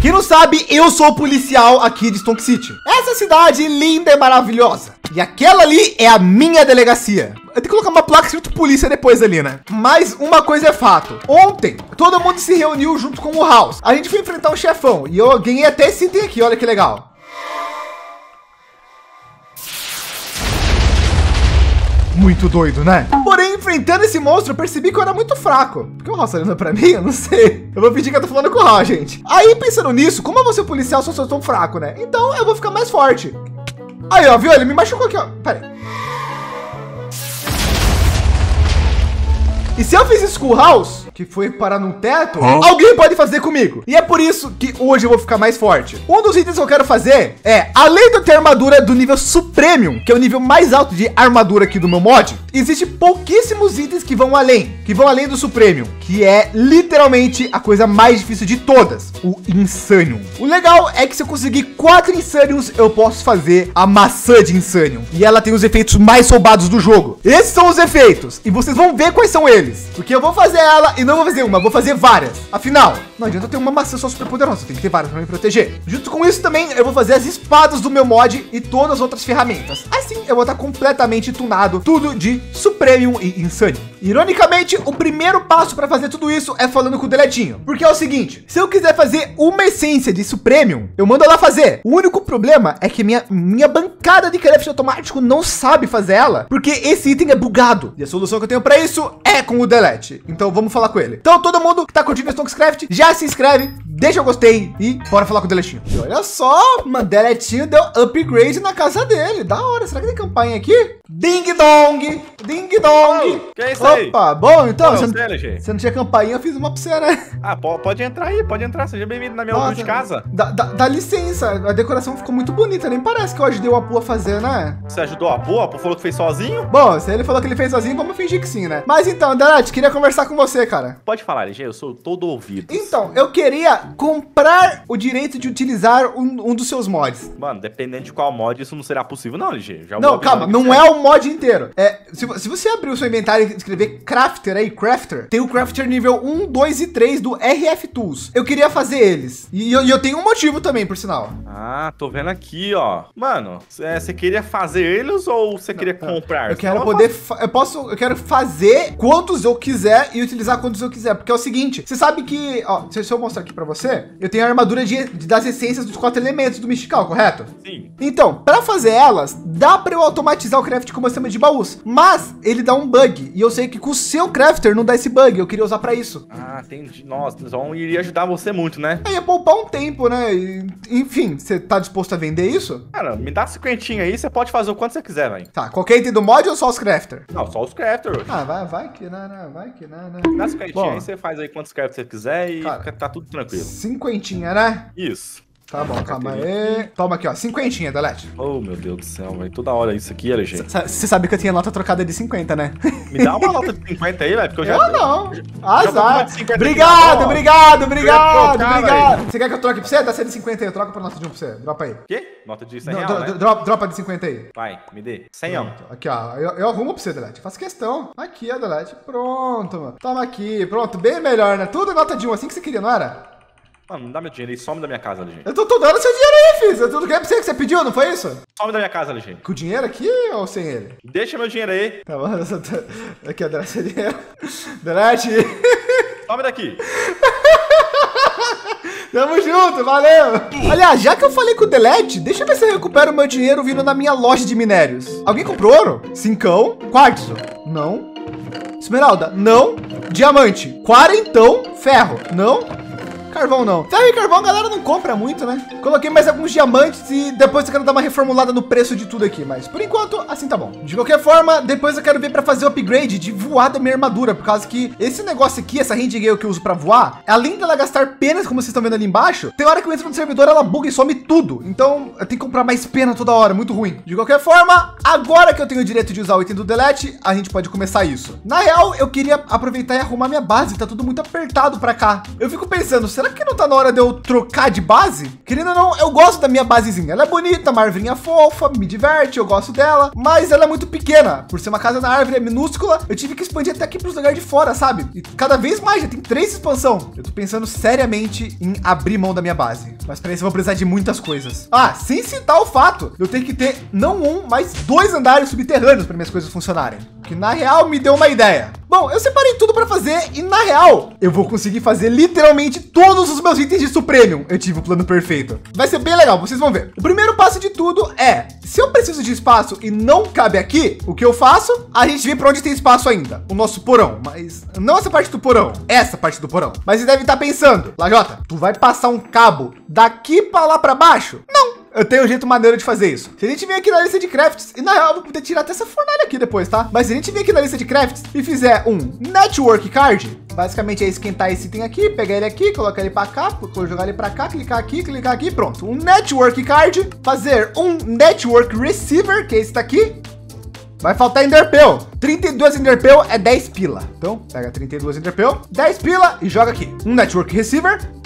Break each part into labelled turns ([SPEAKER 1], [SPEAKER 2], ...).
[SPEAKER 1] Quem não sabe, eu sou policial aqui de Stonk City. Essa cidade linda e maravilhosa. E aquela ali é a minha delegacia. Eu tenho que colocar uma placa escrito polícia depois ali, né? Mas uma coisa é fato. Ontem, todo mundo se reuniu junto com o House. A gente foi enfrentar um chefão e eu ganhei até esse item aqui, olha que legal. Muito doido, né? Porém, enfrentando esse monstro, eu percebi que eu era muito fraco. Que o House tá olhando pra mim? Eu não sei. Eu vou fingir que eu tô falando com o House, gente. Aí, pensando nisso, como eu vou ser policial se eu sou tão fraco, né? Então, eu vou ficar mais forte. Aí, ó, viu? Ele me machucou aqui, ó. Pera aí. E se eu fiz isso com o House, que foi parar num teto, Hã? alguém pode fazer comigo. E é por isso que hoje eu vou ficar mais forte. Um dos itens que eu quero fazer é, além de eu ter armadura do nível Supremium, que é o nível mais alto de armadura aqui do meu mod, existe pouquíssimos itens que vão além, que vão além do Supremium, que é literalmente a coisa mais difícil de todas, o Insanium. O legal é que se eu conseguir quatro Insaniums, eu posso fazer a maçã de Insanium. E ela tem os efeitos mais roubados do jogo. Esses são os efeitos, e vocês vão ver quais são eles. Porque eu vou fazer ela e não vou fazer uma, vou fazer várias. Afinal, não adianta ter uma maçã só super poderosa, tem que ter várias para me proteger. Junto com isso também, eu vou fazer as espadas do meu mod e todas as outras ferramentas. Assim, eu vou estar completamente tunado, tudo de Supremium e Insane. Ironicamente, o primeiro passo para fazer tudo isso é falando com o Deletinho. Porque é o seguinte, se eu quiser fazer uma essência de Supremium, eu mando ela fazer. O único problema é que minha, minha bancada de craft automático não sabe fazer ela, porque esse item é bugado. E a solução que eu tenho para isso é com o Delete. Então vamos falar com ele. Então todo mundo que tá curtindo Stonkscraft, já se inscreve, deixa o gostei e bora falar com o Deletinho. E olha só, mano, Deletinho deu upgrade na casa dele. Da hora. Será que tem campanha aqui? Ding dong, ding dong.
[SPEAKER 2] Oh, que é isso aí?
[SPEAKER 1] Opa, bom, então, você, não, você não tinha campainha, eu fiz uma pra você, né?
[SPEAKER 2] Ah, pode entrar aí, pode entrar, seja bem-vindo na minha Nossa, de casa.
[SPEAKER 1] Dá, dá, dá, licença, a decoração ficou muito bonita, nem parece que eu ajudei o Apu a fazer, né?
[SPEAKER 2] Você ajudou o Apu? O Apu falou que fez sozinho?
[SPEAKER 1] Bom, se ele falou que ele fez sozinho, vamos fingir que sim, né? Mas então, Delete, queria conversar com você, cara.
[SPEAKER 2] Pode falar, LG, eu sou todo ouvido.
[SPEAKER 1] Então, eu queria comprar o direito de utilizar um, um dos seus mods.
[SPEAKER 2] Mano, dependendo de qual mod, isso não será possível não, LG.
[SPEAKER 1] Já não, calma, não é o mod inteiro. É, se, se você abrir o seu inventário e escrever Crafter aí, Crafter, tem o Crafter nível 1, 2 e 3 do RF Tools. Eu queria fazer eles. E eu, e eu tenho um motivo também, por sinal.
[SPEAKER 2] Ah, tô vendo aqui, ó. Mano, você queria fazer eles ou você queria não, comprar?
[SPEAKER 1] Eu quero poder, eu posso, eu quero fazer quantos eu quiser e utilizar quantos eu quiser. Porque é o seguinte, você sabe que, ó, se eu mostrar aqui pra você, eu tenho a armadura de, de das essências dos quatro elementos do Mystical, correto?
[SPEAKER 2] Sim.
[SPEAKER 1] Então, para fazer elas, dá para eu automatizar o craft com uma sistema de baús, mas ele dá um bug. E eu sei que com o seu crafter não dá esse bug. Eu queria usar para isso.
[SPEAKER 2] Ah, entendi. Nossa, então iria ajudar você muito, né?
[SPEAKER 1] Aí ia poupar um tempo, né? E, enfim, você tá disposto a vender isso?
[SPEAKER 2] Cara, me dá cinquentinha aí, você pode fazer o quanto você quiser, velho.
[SPEAKER 1] Tá, qualquer item do mod ou só os crafter?
[SPEAKER 2] Não, só os crafter.
[SPEAKER 1] Ah, vai, vai que não, não, vai que não,
[SPEAKER 2] né? Dá cinquentinha aí, você faz aí quantos crafters você quiser e Cara, tá tudo tranquilo.
[SPEAKER 1] Cinquentinha, né?
[SPEAKER 2] Isso.
[SPEAKER 1] Tá bom, calma aí. Toma aqui, ó. Cinquentinha, Delete.
[SPEAKER 2] Oh, meu Deus do céu, velho. Toda hora isso aqui, LG.
[SPEAKER 1] Você sabe que eu tinha nota trocada de 50, né?
[SPEAKER 2] Me dá uma nota de 50 aí, velho, porque eu já...
[SPEAKER 1] Eu não. Azar. Obrigado, obrigado, obrigado, obrigado. Você quer que eu troque pra você? Dá 150 aí, eu troco pra nota de 1 pra você. Dropa aí.
[SPEAKER 2] Quê? Nota de 100 real, né?
[SPEAKER 1] Dropa de 50 aí.
[SPEAKER 2] Vai, me dê. 100 Pronto.
[SPEAKER 1] Aqui, ó. Eu, eu arrumo pra você, Delete. Faço questão. Aqui, ó, Delete. Pronto, mano. Toma aqui. Pronto, bem melhor, né? Tudo nota de 1, assim que você queria, não era?
[SPEAKER 2] Mano, não dá meu dinheiro aí, some da minha casa, LG.
[SPEAKER 1] Eu tô, tô dando seu dinheiro aí, filho. Eu tô pra você que você pediu, não foi isso?
[SPEAKER 2] Some da minha casa, LG.
[SPEAKER 1] Com o dinheiro aqui ou sem ele?
[SPEAKER 2] Deixa meu dinheiro aí.
[SPEAKER 1] Tá bom, aqui, ó, Delete, dinheiro. Delete.
[SPEAKER 2] Some daqui.
[SPEAKER 1] Tamo junto, valeu! Aliás, já que eu falei com o Delete, deixa eu ver se eu recupero meu dinheiro vindo na minha loja de minérios. Alguém comprou ouro? Cincão? Quartzo? Não. Esmeralda? Não. Diamante? Quarentão? Ferro? Não. Carvão não. Ferro e carvão a galera não compra muito, né? Coloquei mais alguns diamantes e depois eu quero dar uma reformulada no preço de tudo aqui. Mas por enquanto, assim tá bom. De qualquer forma, depois eu quero ver para fazer o upgrade de voar da minha armadura. Por causa que esse negócio aqui, essa hand gale que eu uso para voar, além dela gastar penas, como vocês estão vendo ali embaixo, tem hora que eu entro no servidor, ela buga e some tudo. Então eu tenho que comprar mais pena toda hora, muito ruim. De qualquer forma, agora que eu tenho o direito de usar o item do delete, a gente pode começar isso. Na real, eu queria aproveitar e arrumar minha base. Tá tudo muito apertado para cá. Eu fico pensando, será será que não tá na hora de eu trocar de base? Querendo ou não, eu gosto da minha basezinha. Ela é bonita, uma árvore fofa, me diverte, eu gosto dela, mas ela é muito pequena. Por ser uma casa na árvore é minúscula, eu tive que expandir até aqui para os lugares de fora, sabe? E cada vez mais, já tem três expansão. Eu tô pensando seriamente em abrir mão da minha base. Mas para isso eu vou precisar de muitas coisas. Ah, sem citar o fato eu ter que ter não um, mas dois andares subterrâneos para minhas coisas funcionarem. Que na real me deu uma ideia. Bom, eu separei tudo para fazer e na real eu vou conseguir fazer literalmente todos os meus itens de Supremium. Eu tive o plano perfeito. Vai ser bem legal, vocês vão ver. O primeiro passo de tudo é, se eu preciso de espaço e não cabe aqui, o que eu faço? A gente vem para onde tem espaço ainda, o nosso porão, mas não essa parte do porão, essa parte do porão. Mas você deve estar pensando, Lajota, tu vai passar um cabo daqui para lá para baixo? Não, eu tenho um jeito maneiro de fazer isso. Se a gente vir aqui na lista de crafts, e na real eu vou poder tirar até essa fornalha aqui depois, tá? Mas se a gente vir aqui na lista de crafts e fizer um network card, basicamente é esquentar esse item aqui, pegar ele aqui, colocar ele para cá, jogar ele para cá, clicar aqui, clicar aqui, pronto. Um network card, fazer um network receiver, que é esse daqui, Vai faltar Enderpeel. 32 Enderpeel é 10 pila. Então, pega 32 Enderpeel, 10 pila e joga aqui. Um Network Receiver.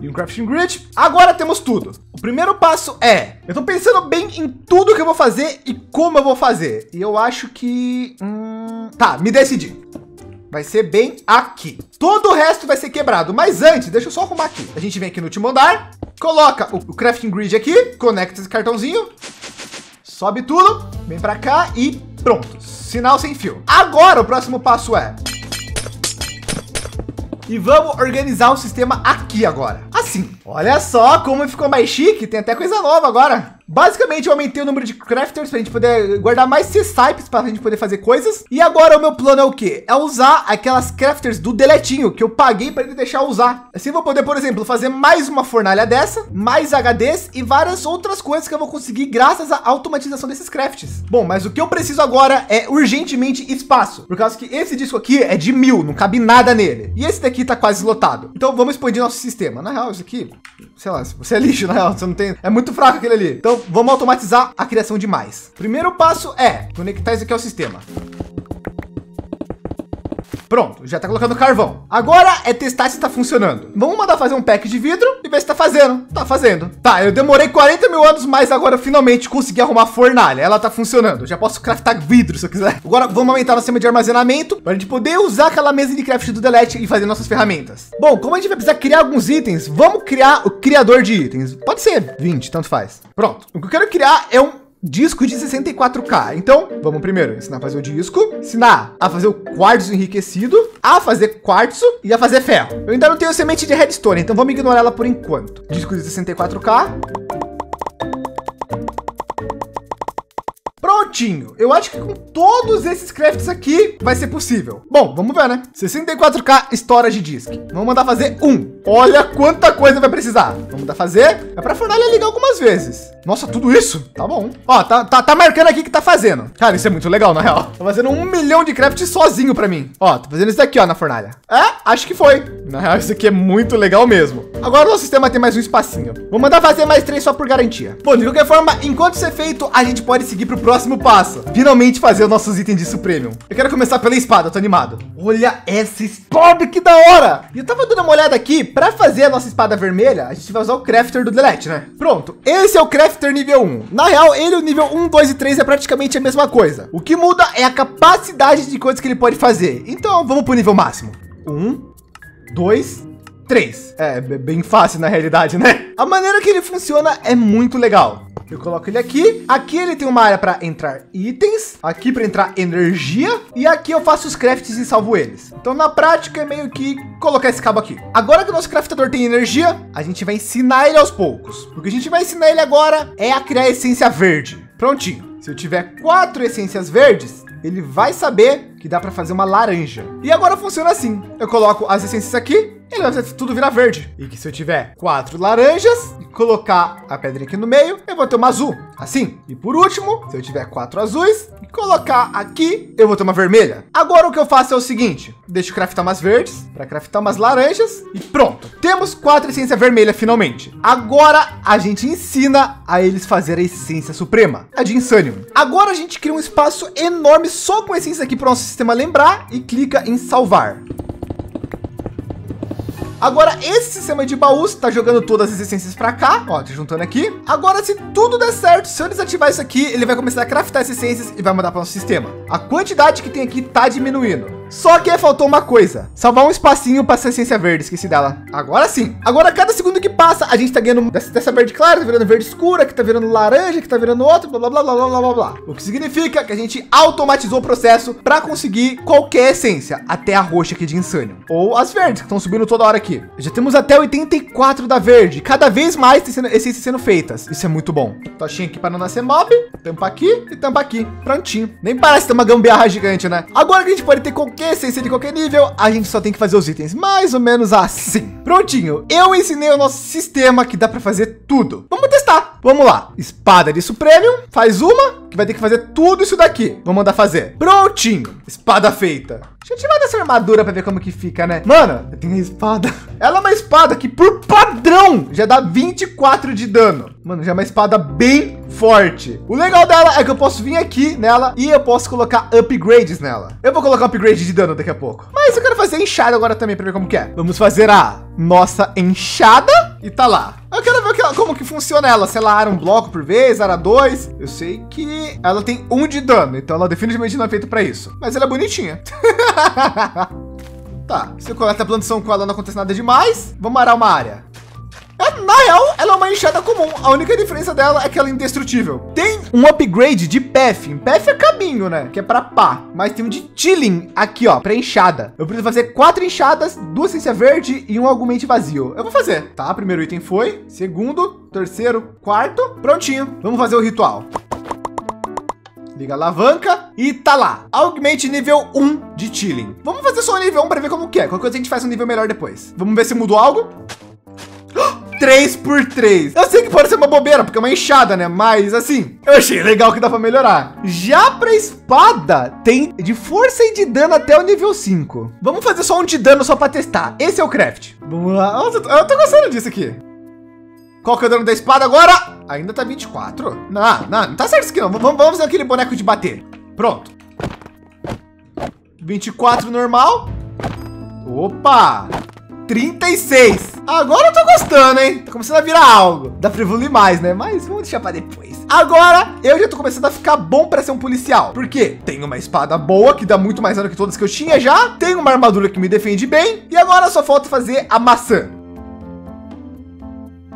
[SPEAKER 1] E um crafting grid. Agora temos tudo. O primeiro passo é, eu tô pensando bem em tudo que eu vou fazer e como eu vou fazer. E eu acho que, hum, tá, me decidi. Vai ser bem aqui. Todo o resto vai ser quebrado. Mas antes, deixa eu só arrumar aqui. A gente vem aqui no último andar, coloca o, crafting grid aqui, conecta esse cartãozinho, sobe tudo, vem para cá e pronto. Sinal sem fio. Agora o próximo passo é e vamos organizar o sistema aqui agora. Assim, olha só como ficou mais chique, tem até coisa nova agora. Basicamente, eu aumentei o número de crafters para a gente poder guardar mais C-Types para a gente poder fazer coisas. E agora o meu plano é o quê? É usar aquelas crafters do deletinho que eu paguei para ele deixar usar. Assim vou poder, por exemplo, fazer mais uma fornalha dessa, mais HDs e várias outras coisas que eu vou conseguir graças à automatização desses crafts. Bom, mas o que eu preciso agora é urgentemente espaço, por causa que esse disco aqui é de mil, não cabe nada nele. E esse daqui tá quase lotado. Então vamos expandir nosso sistema. Na real, isso aqui, sei lá, você é lixo, na real, você não tem, é muito fraco aquele ali. Então vamos automatizar a criação de mais. Primeiro passo é conectar isso aqui ao sistema. Pronto, já tá colocando carvão. Agora é testar se tá funcionando. Vamos mandar fazer um pack de vidro e ver se tá fazendo. Tá fazendo. Tá, eu demorei 40 mil anos, mas agora finalmente consegui arrumar a fornalha. Ela tá funcionando. Já posso craftar vidro se eu quiser. Agora vamos aumentar o sistema de armazenamento para a gente poder usar aquela mesa de craft do Delete e fazer nossas ferramentas. Bom, como a gente vai precisar criar alguns itens, vamos criar o criador de itens. Pode ser 20, tanto faz. Pronto. O que eu quero criar é um disco de 64K. Então, vamos primeiro ensinar a fazer o disco, ensinar a fazer o quartzo enriquecido, a fazer quartzo e a fazer ferro. Eu ainda não tenho semente de redstone, então vamos ignorar ela por enquanto. Disco de 64K. Prontinho. Eu acho que com todos esses crafts aqui vai ser possível. Bom, vamos ver, né? 64k storage disk. Vamos mandar fazer um. Olha quanta coisa vai precisar. Vamos mandar fazer. É para fornalha ligar algumas vezes. Nossa, tudo isso? Tá bom. Ó, tá, tá, tá marcando aqui que tá fazendo. Cara, isso é muito legal, na real. Tá fazendo um milhão de crafts sozinho para mim. Ó, tô fazendo isso daqui, ó, na fornalha. É, acho que foi. Na real, isso aqui é muito legal mesmo. Agora o sistema tem mais um espacinho. Vou mandar fazer mais três só por garantia. Bom, de qualquer forma, enquanto isso é feito, a gente pode seguir pro próximo passo. Finalmente fazer os nossos itens de Supremium. Eu quero começar pela espada, tô animado. Olha essa espada, que da hora. E eu tava dando uma olhada aqui, para fazer a nossa espada vermelha, a gente vai usar o Crafter do Delete, né? Pronto, esse é o Crafter nível 1. Na real, ele, o nível 1, 2 e 3 é praticamente a mesma coisa. O que muda é a capacidade de coisas que ele pode fazer. Então, vamos pro nível máximo. Um, dois, 3. É bem fácil na realidade, né? A maneira que ele funciona é muito legal. Eu coloco ele aqui. Aqui ele tem uma área para entrar itens, aqui para entrar energia e aqui eu faço os crafts e salvo eles. Então na prática é meio que colocar esse cabo aqui. Agora que o nosso craftador tem energia, a gente vai ensinar ele aos poucos. O que a gente vai ensinar ele agora é a criar essência verde. Prontinho. Se eu tiver quatro essências verdes, ele vai saber que dá para fazer uma laranja. E agora funciona assim. Eu coloco as essências aqui, ele vai tudo virar verde. E que se eu tiver quatro laranjas e colocar a pedra aqui no meio, eu vou ter uma azul, assim. E por último, se eu tiver quatro azuis e colocar aqui, eu vou ter uma vermelha. Agora o que eu faço é o seguinte, deixo craftar umas verdes para craftar umas laranjas e pronto. Temos quatro essências vermelhas finalmente. Agora a gente ensina a eles fazer a essência suprema, a de Insanium. Agora a gente cria um espaço enorme só com essência aqui para sistema lembrar e clica em salvar. Agora, esse sistema de baús está jogando todas as essências para cá, ó, tá juntando aqui. Agora, se tudo der certo, se eu desativar isso aqui, ele vai começar a craftar as essências e vai mandar para o sistema. A quantidade que tem aqui está diminuindo. Só que faltou uma coisa: salvar um espacinho para essa essência verde. Esqueci dela. Agora sim. Agora, cada segundo que passa, a gente tá ganhando dessa, dessa verde clara, tá virando verde escura, que tá virando laranja, que tá virando outro, blá blá blá blá blá blá blá. O que significa que a gente automatizou o processo para conseguir qualquer essência, até a roxa aqui de insânio. Ou as verdes, que estão subindo toda hora aqui. Já temos até 84 da verde. Cada vez mais tem sendo, essências sendo feitas. Isso é muito bom. Tochinha aqui para não nascer mob. Tampa aqui e tampa aqui. Prontinho. Nem parece ter uma gambiarra gigante, né? Agora que a gente pode ter qualquer essência de qualquer nível, a gente só tem que fazer os itens mais ou menos assim. Prontinho. Eu ensinei o nosso sistema que dá para fazer tudo. Vamos testar. Vamos lá. Espada de Supremium. Faz uma que vai ter que fazer tudo isso daqui. Vou mandar fazer. Prontinho. Espada feita. Deixa eu tirar dessa armadura para ver como que fica, né? Mano, eu tenho a espada. Ela é uma espada que por padrão já dá 24 de dano. Mano, já é uma espada bem forte. O legal dela é que eu posso vir aqui nela e eu posso colocar upgrades nela. Eu vou colocar upgrade de dano daqui a pouco. Mas eu quero fazer enxada agora também para ver como que é. Vamos fazer a nossa enxada e tá lá. Eu quero ver como que funciona ela. Se ela ara um bloco por vez, ara dois. Eu sei que ela tem um de dano, então ela definitivamente não é feita para isso. Mas ela é bonitinha. tá, se eu coletar a plantação com ela não acontece nada demais. Vamos arar uma área. Na real, ela é uma enxada comum. A única diferença dela é que ela é indestrutível. Tem um upgrade de PF. PF é caminho, né? Que é para pá. Mas tem um de Chilling aqui, ó, para enxada. Eu preciso fazer quatro enxadas, duas essência verde e um argumente vazio. Eu vou fazer, tá? Primeiro item foi. Segundo, terceiro, quarto. Prontinho. Vamos fazer o ritual. Liga a alavanca e tá lá. Augmente nível 1 de Chilling. Vamos fazer só o nível 1 para ver como que é. Qualquer coisa a gente faz um nível melhor depois. Vamos ver se mudou algo. 3 por 3. Eu sei que pode ser uma bobeira, porque é uma enxada, né? Mas assim, eu achei legal que dá para melhorar. Já para espada, tem de força e de dano até o nível 5. Vamos fazer só um de dano só para testar. Esse é o craft. Vamos lá. Nossa, eu tô gostando disso aqui. Qual que é o dano da espada agora? Ainda tá 24. Não, não, não tá certo isso aqui não. Vamos, vamos fazer aquele boneco de bater. Pronto. 24 normal. Opa! 36. Agora eu tô gostando, hein? Tá começando a virar algo. Dá pra evoluir mais, né? Mas vamos deixar pra depois. Agora, eu já tô começando a ficar bom para ser um policial. Por quê? Tem uma espada boa, que dá muito mais dano que todas que eu tinha já. Tem uma armadura que me defende bem. E agora só falta fazer a maçã.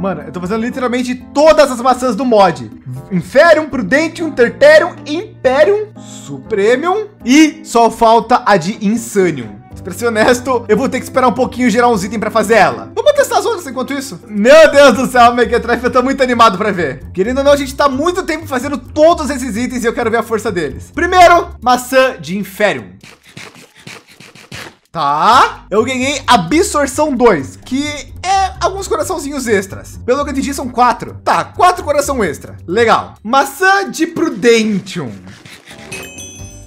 [SPEAKER 1] Mano, eu tô fazendo literalmente todas as maçãs do mod. Inferium, Prudentium, Terterium, Imperium, Supremium e só falta a de Insanium. Pra ser honesto, eu vou ter que esperar um pouquinho gerar uns itens para fazer ela. Vamos testar as outras enquanto isso? Meu Deus do céu, Megatrife, eu tô muito animado para ver. Querendo ou não, a gente tá muito tempo fazendo todos esses itens e eu quero ver a força deles. Primeiro, maçã de Inferium. Tá, eu ganhei absorção 2, que é alguns coraçãozinhos extras. Pelo que eu entendi, são quatro. Tá, quatro coração extra. Legal. Maçã de Prudentium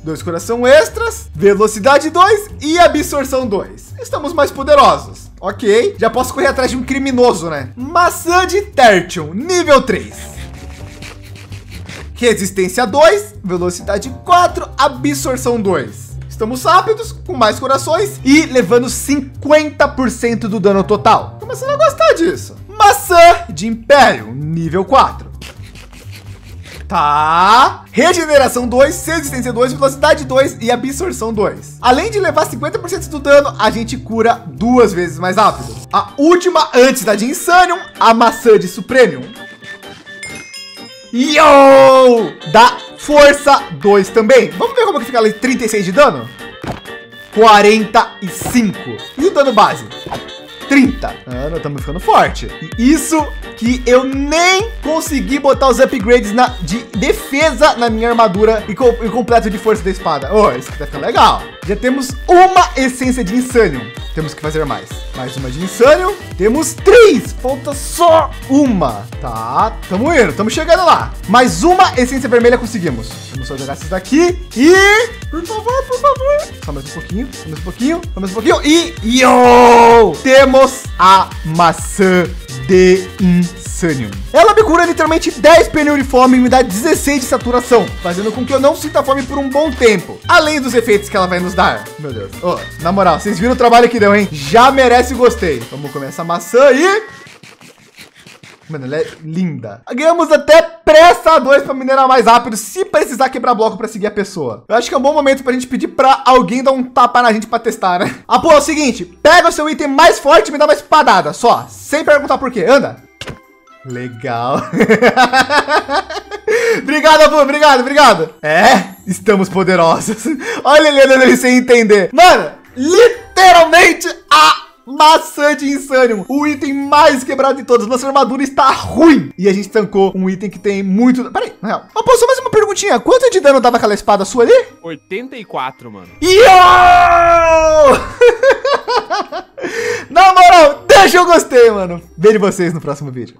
[SPEAKER 1] dois coração extras, velocidade 2 e absorção 2. Estamos mais poderosos. Ok, já posso correr atrás de um criminoso, né? Maçã de Tertium, nível 3. Resistência 2, velocidade 4, absorção 2. Estamos rápidos, com mais corações e levando 50% do dano total. Começando a gostar disso. Maçã de Império, nível 4. Tá. Regeneração 2, resistência 2, velocidade 2 e absorção 2. Além de levar 50% do dano, a gente cura duas vezes mais rápido. A última antes da de Insanium, a maçã de Supremium. Yo! Da força 2 também. Vamos ver como que fica ali 36 de dano? 45. E o dano base? 30. Ah, estamos ficando forte. E isso que eu nem consegui botar os upgrades na, de defesa na minha armadura e, com, e completo de força da espada. Oh, isso aqui tá ficando legal. Já temos uma essência de Insanium. Temos que fazer mais. Mais uma de Insanium. Temos três. Falta só uma. Tá, tamo indo. Tamo chegando lá. Mais uma essência vermelha conseguimos. Vamos só jogar esses daqui. E... Por favor, por favor. Só mais um pouquinho. Só mais um pouquinho. Só mais um pouquinho. E... Yo! Temos a maçã de Insanium Insanium. Ela me cura literalmente 10 pneus de fome e me dá 16 de saturação, fazendo com que eu não sinta fome por um bom tempo. Além dos efeitos que ela vai nos dar. Meu Deus. Oh, na moral, vocês viram o trabalho que deu, hein? Já merece gostei. Vamos comer essa maçã aí. Mano, ela é linda. Ganhamos até pressa 2 para minerar mais rápido, se precisar quebrar bloco para seguir a pessoa. Eu acho que é um bom momento para a gente pedir para alguém dar um tapa na gente para testar, né? Ah, pô, é o seguinte, pega o seu item mais forte e me dá uma espadada, só, sem perguntar por quê. Anda. Legal. obrigado, Abu, obrigado, obrigado. É, estamos poderosos. Olha ele olhando ele sem entender. Mano, literalmente a Maçã de Insanium, o item mais quebrado de todos. Nossa armadura está ruim. E a gente tancou um item que tem muito... Peraí, na real. Oh, só mais uma perguntinha. Quanto de dano dava aquela espada sua ali?
[SPEAKER 3] 84, mano.
[SPEAKER 1] Yo! na moral, deixa eu gostei, mano. Vejo vocês no próximo vídeo.